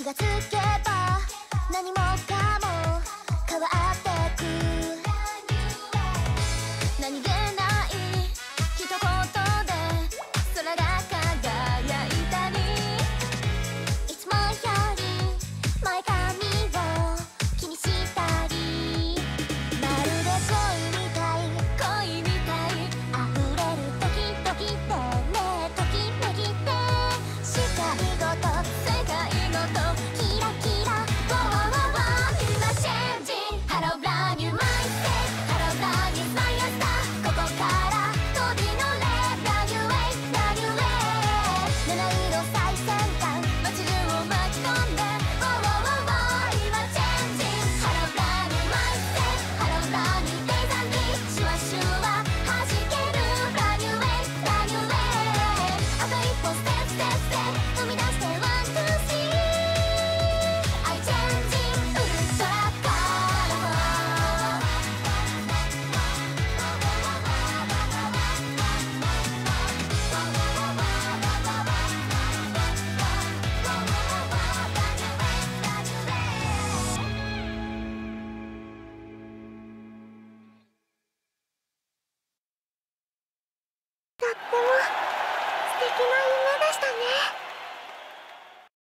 気がつけば何もかも変わってく。何気ない一言で空が輝いたりいつもより前髪を気にしたり。まるで恋みたい恋みたい。溢れるドキドキでねときめきで。しっかごと的な夢